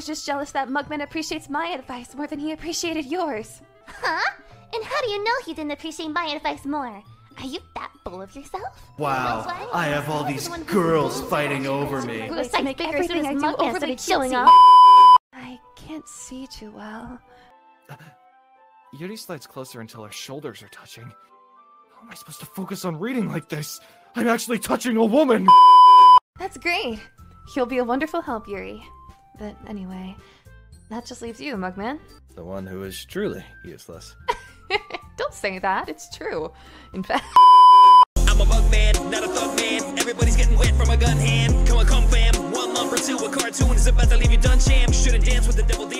Yuri's just jealous that Mugman appreciates my advice more than he appreciated yours. Huh? And how do you know he didn't appreciate my advice more? Are you that full of yourself? Wow, I have all these girls fighting over me. Who Besides make everything I do Mugman overly started cutesy. showing off. I can't see too well. Yuri slides closer until our shoulders are touching. How am I supposed to focus on reading like this? I'm actually touching a woman! That's great. You'll be a wonderful help, Yuri. But anyway, that just leaves you, Mugman. The one who is truly useless. Don't say that. It's true. In fact. I'm a bug man, not a thug man. Everybody's getting wet from a gun hand. Come on, come fam. One lumber two, a cartoon is about to leave you done sham. Shouldn't dance with the devil, deal with